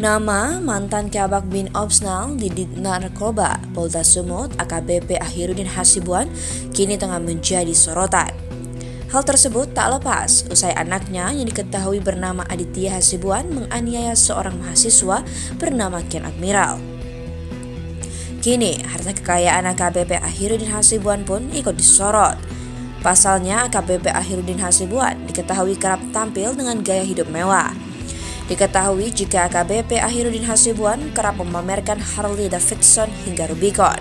Nama mantan Kabak bin Opsnal di Narkoba Polda Sumut AKBP Akhirudin Hasibuan kini tengah menjadi sorotan. Hal tersebut tak lepas usai anaknya yang diketahui bernama Aditya Hasibuan menganiaya seorang mahasiswa bernama Ken Admiral. Kini, harta kekayaan AKBP Akhirudin Hasibuan pun ikut disorot. Pasalnya, AKBP Akhirudin Hasibuan diketahui kerap tampil dengan gaya hidup mewah. Diketahui jika AKBP Akhirudin Hasibuan kerap memamerkan Harley Davidson hingga Rubicon.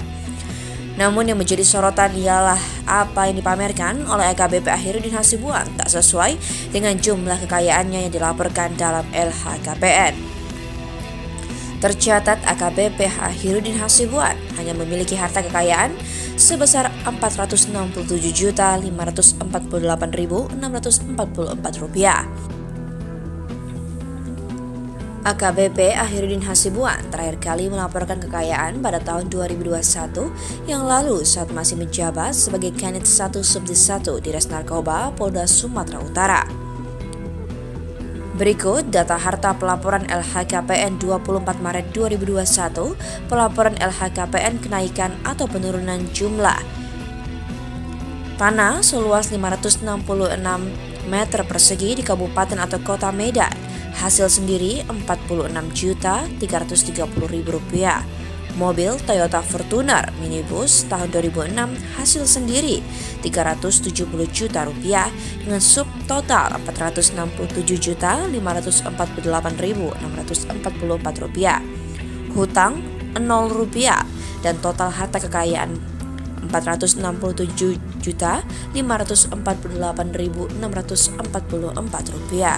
Namun yang menjadi sorotan ialah apa yang dipamerkan oleh AKBP Akhirudin Hasibuan tak sesuai dengan jumlah kekayaannya yang dilaporkan dalam LHKPN. Tercatat AKBP Akhirudin Hasibuan hanya memiliki harta kekayaan sebesar Rp460.548.644 rupiah. AKBP Akhirudin Hasibuan terakhir kali melaporkan kekayaan pada tahun 2021 yang lalu saat masih menjabat sebagai Kanit 1 Subdit 1 di Res Narkoba Polda Sumatera Utara. Berikut data harta pelaporan LHKPN 24 Maret 2021, pelaporan LHKPN kenaikan atau penurunan jumlah tanah seluas 566 meter persegi di kabupaten atau kota Medan Hasil sendiri Rp46.330.000. Mobil Toyota Fortuner minibus tahun 2006 hasil sendiri 370 juta rupiah dengan sub total 467 juta 548.644 rupiah. Hutang 0 rupiah dan total harta kekayaan 467 juta 548.644 rupiah.